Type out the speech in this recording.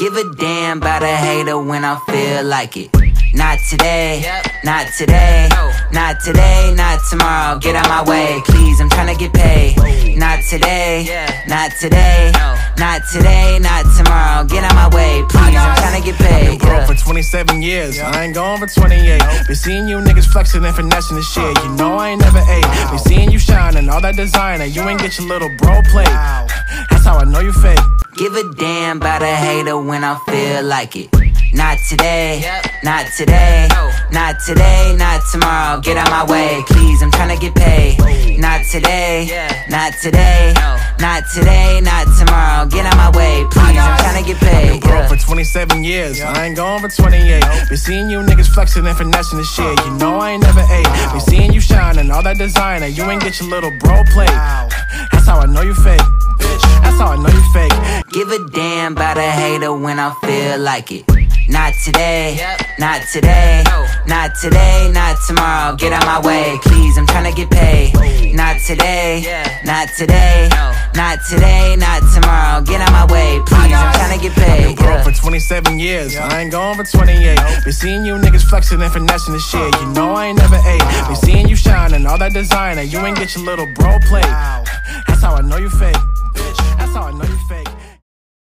Give a damn about a hater when I feel like it. Not today, not today, not today, not tomorrow. Get out my way, please. I'm tryna get paid. Not today, not today, not today, not tomorrow. Get out my way, please. I'm tryna get paid. Broke Yeah. for 27 years, I ain't going for 28. Been seeing you niggas flexing and finessing the shit. You know I ain't never ate. Been seeing you shining, all that designer. You ain't get your little bro plate. That's how I know you fake. Give a damn about a hater when I feel like it. Not today, not today, not today, not tomorrow. Get out my way, please. I'm trying to get paid. Not today, not today, not today, not tomorrow. Get out my way, please. I'm trying to get paid. Broke Yeah. for 27 years, I ain't going for 28. Been seeing you niggas flexing and finessing the shit. You know I ain't never ate. Been seeing you shining, all that designer. You ain't get your little bro plate. That's how I know you fake. Bitch, that's how I know you fake. Give a damn about a hater when I feel like it. Not today, not today, not today, not tomorrow. Get out my way, please. I'm tryna get paid. Not today, not today, not today, not tomorrow. Get out my way, please. I'm tryna get paid. Broke Yeah. for 27 years, I ain't going for 28. Been seeing you niggas flexing and finessing the shit. You know I ain't never ate. Been seeing you shining, all that designer. You ain't get your little bro plate. That's how I know you fake.